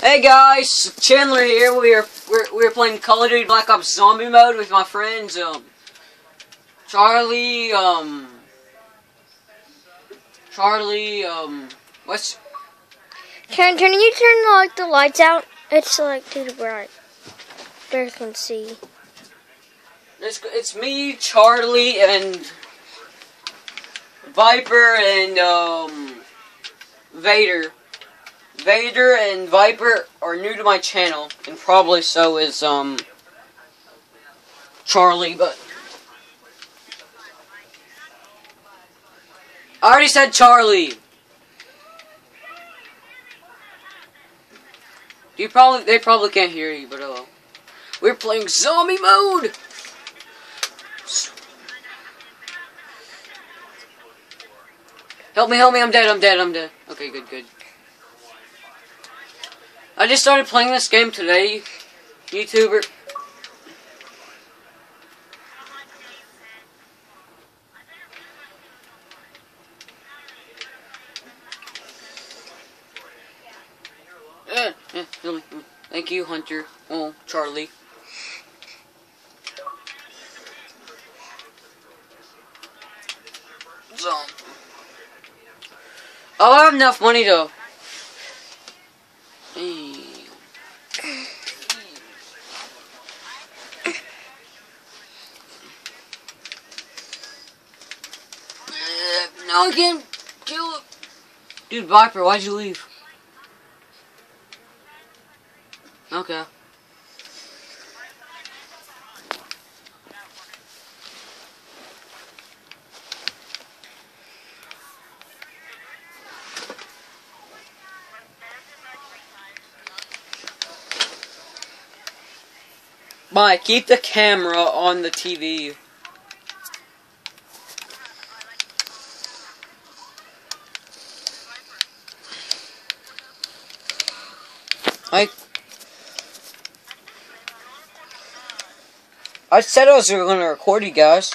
Hey guys, Chandler here. We are we're, we're playing Call of Duty Black Ops Zombie mode with my friends um Charlie um Charlie um what's Can can you turn like the lights out? It's like too bright. Bear can see. it's it's me, Charlie, and Viper and um Vader. Vader and Viper are new to my channel, and probably so is um Charlie, but I already said Charlie. You probably they probably can't hear you, but hello. We're playing zombie mode. Help me, help me, I'm dead, I'm dead, I'm dead. Okay, good, good. I just started playing this game today, YouTuber. Eh, really, mm. Thank you, Hunter. Oh, Charlie. So, oh, I have enough money though. Hey. No, I can't kill him. Dude, Viper, why'd you leave? Okay. Mike, keep the camera on the TV. I I said I was going to record you guys.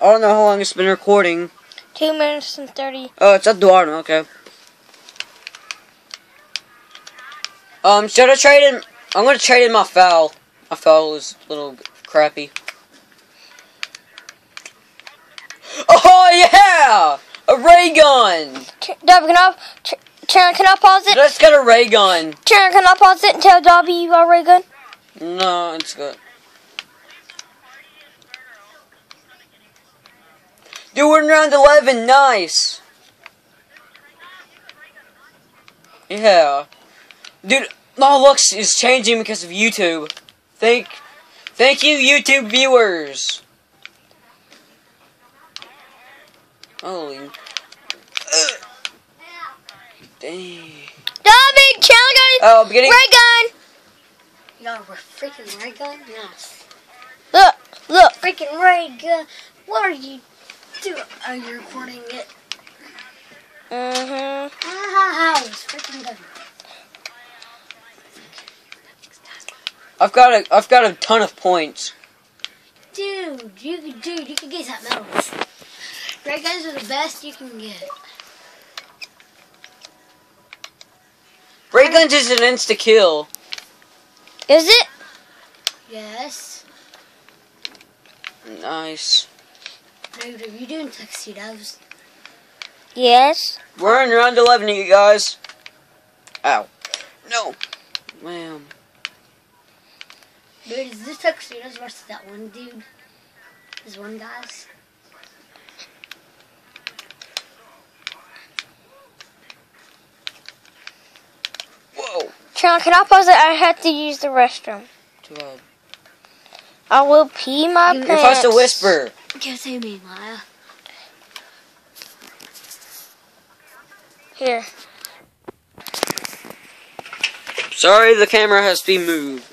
I don't know how long it's been recording. Two minutes and thirty. Oh, it's Eduardo, okay. Um, should I trade in? I'm gonna trade in my FAL. My FAL is a little crappy. Oh ray gun! Dobby, can I, Sharon, can I pause it? Let's get a ray gun. Sharon, can I pause it and tell Dobby you got a ray gun? No, it's good. Dude, we're in round 11. Nice. Yeah. Dude, my looks is changing because of YouTube. Thank, thank you, YouTube viewers. Holy. Ugh. Dang. Dobby, Sharon got Oh, I'm getting. a ray gun. You we're freaking ray gun? Nice. Look, look. Freaking ray gun. What are you doing? Are you recording it? Mm-hmm. Ah, I was freaking done. I've got a, I've got a ton of points. Dude, you could, dude, you can get that medals. Ray guns are the best you can get. Ray guns is an insta kill. Is it? Yes. Nice. Dude, are you doing tuxedos? Yes. We're in round 11, you guys. Ow. No. Ma'am. Dude, is this tuxedos versus that one dude? This one guy's? Whoa. Can I pause it? I have to use the restroom. Too loud. I will pee my You're pants. You're supposed to whisper. Just say me, Maya. Here. Sorry, the camera has to be moved.